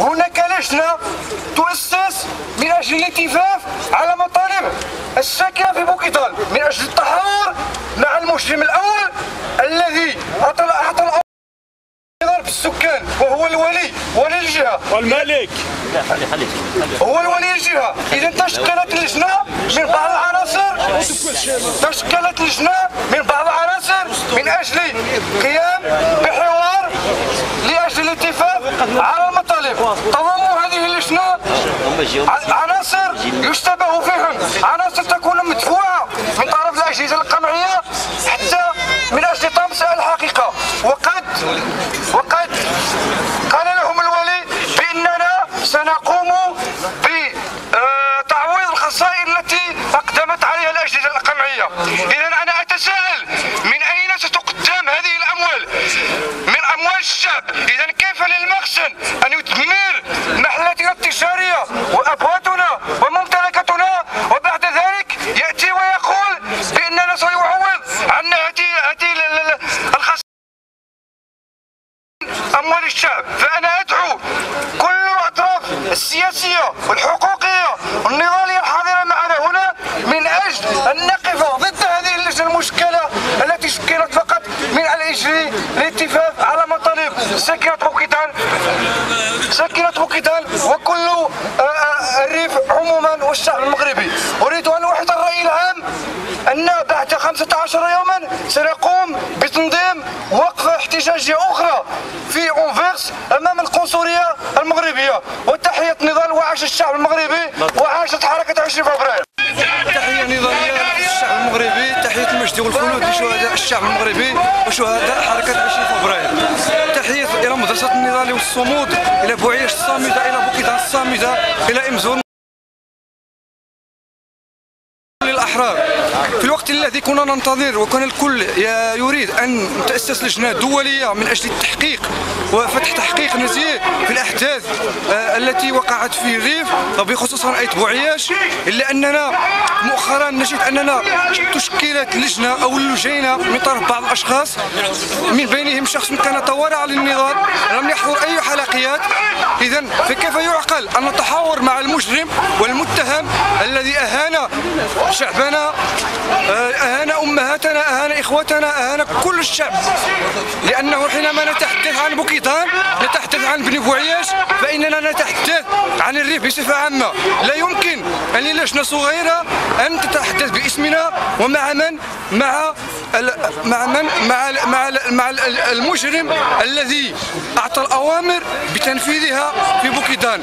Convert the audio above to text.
هناك لجنة تؤسس من أجل الالتفاف على مطالب الساكنة في بوكيتال من أجل التحاور مع المجرم الأول الذي أعطى أعطى الأمر بالسكان وهو الولي ولي الجهة. والملك. هو الولي الجهة. إذا تشكلت لجنة من بعض العناصر تشكلت لجنة من بعض العناصر من أجل قيام بحوار لأجل الاتفاق على المطالب. تضم هذه اللجنة ع- عناصر يشتبه فيهم عناصر تكون مدفوعة من طرف الأجهزة القمعية حتى من أجل طمس الحقيقة. وقد وقد قال فأنا أدعو كل الأطراف السياسية والحقوقية والنضالية الحاضرة معنا هنا من أجل أن نقف ضد هذه اللجنة المشكلة التي شكلت فقط من أجل الاتفاق على مطالب. ساكنه بوكيتان ساكنه بوكيتان وكل آه، آه، الريف عموما والشعب المغربي. ان بعد 15 يوما سنقوم بتنظيم وقفه احتجاجيه أخرى في أونفيرس أمام القنصلية المغربية. وتحيه نضال وعاش الشعب المغربي وعاشت حركة 20 فبراير. تحية نضالية للشعب المغربي تحية المجد والخلود لشهداء الشعب المغربي وشهداء حركة 20 فبراير. تحية إلى مدرسة النضال والصمود إلى بوعياش الصامدة إلى بوكيتان الصامدة إلى إمزون للأحرار في الوقت الذي كنا ننتظر وكان الكل يريد أن تأسس لجنة دولية من أجل التحقيق وفتح تحقيق نزيه في الأحداث آه، التي وقعت في الريف وبخصوص رأية بوعياش إلا أننا مؤخرا نجد أننا تشكلت لجنة أو لجينة من طرف بعض الأشخاص. من بينهم شخص كان طوارئ للنضال لم يحضر أي حلقيات. إذا فكيف يعقل أن نتحاور مع المجرم والمتهم الذي أهان شعبنا آه، أهان أمهاتنا أهان إخوتنا أهان كل الشعب. لأنه حينما نتحدث عن بوكيتان نتحدث عن بني بوعياش فإننا نتحدث عن الريف بصفة عامة. لا يمكن أن لجنة صغيرة أن تتحدث باسمنا ومع من؟ مع مع من؟ مع مع مع ال- المجرم الذي أعطى الأوامر بتنفيذها في بوكيتان.